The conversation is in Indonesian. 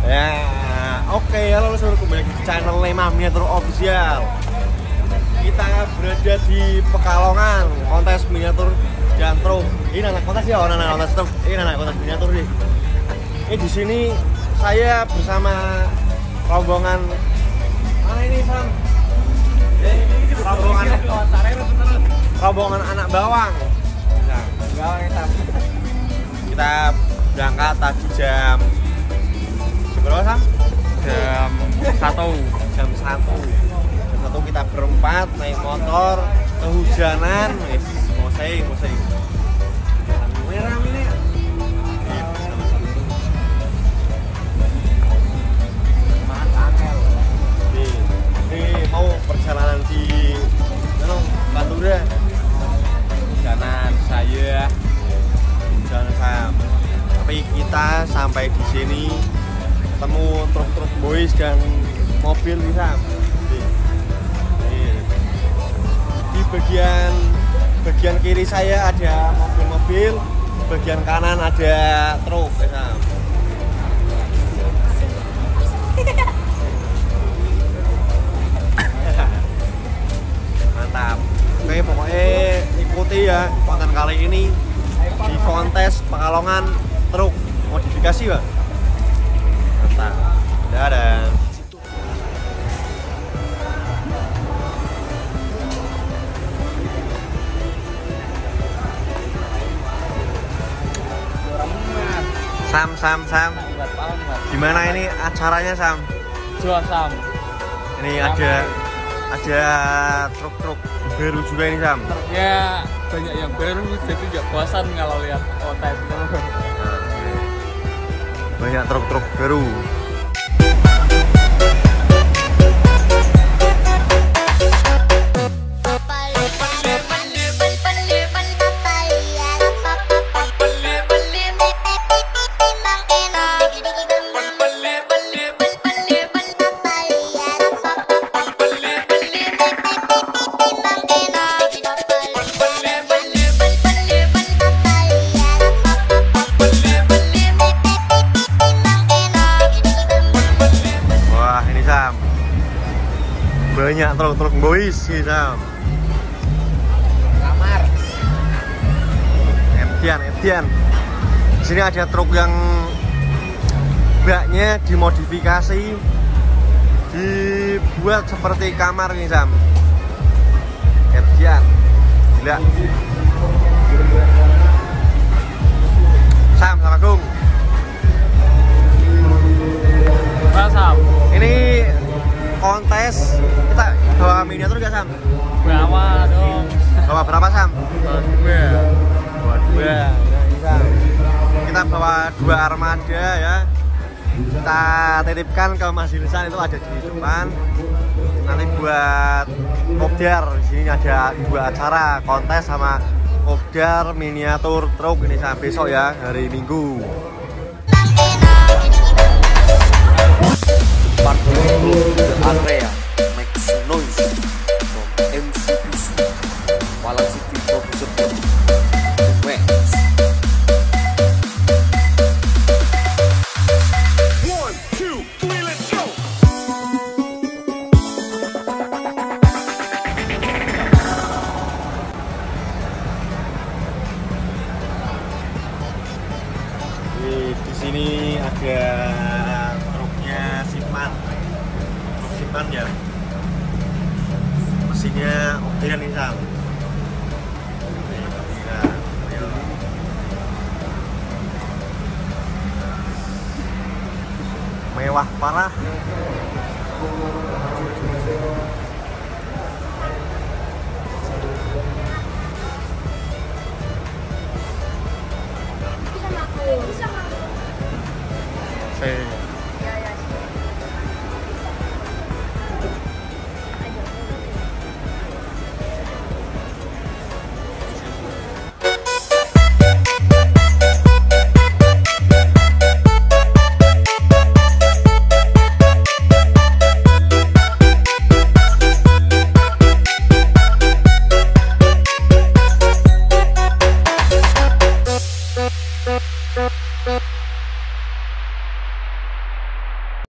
Ya, oke halo seluruh kembali di channel Lema Miniatur Official. Kita berada di Pekalongan, kontes miniatur dan truk. Ini anak kontes ya, anak kontes truk. Ini anak kontes miniatur sih. Ini di sini saya bersama rombongan mana ini Sam? Rombongan rombongan anak bawang. Nah, bawang hitam. Kita berangkat tadi jam berapa Sam? jam satu. Jam satu. Jam satu kita berempat naik motor kehujanan. Wis mosei mosei. Merah ini. Nih, nih mau perjalanan di Pantura saya. Jalan Sam. Tapi kita sampai di sini ketemu truk-truk boys dan mobil bisa. Di, bagian bagian kiri saya ada mobil-mobil bagian kanan ada truk Sam. mantap. Oke pokoknya ikuti ya konten kali ini di kontes Pekalongan truk modifikasi bang mantap dadah Sam Sam Sam. Gimana ini acaranya Sam? Jual sam. Ini ada ada truk-truk baru juga ini Sam. Ya banyak yang baru jadi nggak bosan kalau lihat konten banyak truk-truk baru banyak truk-truk boys Sam kamar. Edian Edian di sini ada truk yang baknya dimodifikasi dibuat seperti kamar nih Sam Edian gila. Sam sama bawa miniatur gak Sam? berapa dong? Bawa berapa Sam? dua. Bawa dua. Ya, ini, Sam. kita bawa dua armada ya. Kita titipkan ke Mas Hilsan itu ada di depan. Nanti buat kopdar di sini ada dua acara kontes sama kopdar miniatur truk ini sampai besok ya hari Minggu. Part the area sini ada truknya Sipan truk Sipan ya. Mesinnya Ya, ayo. mewah parah